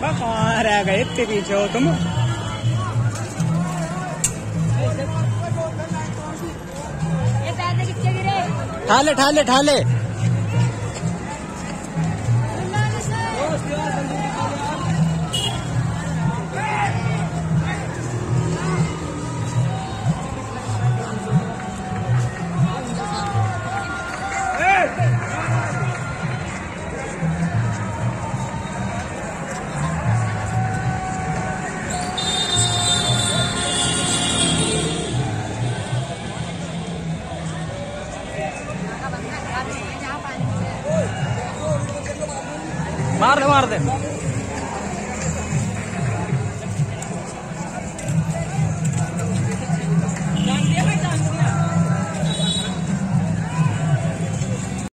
कहाँ रह गए इतने पीछे हो तुम ठाले ठाले ठाले। मार दे मार दे।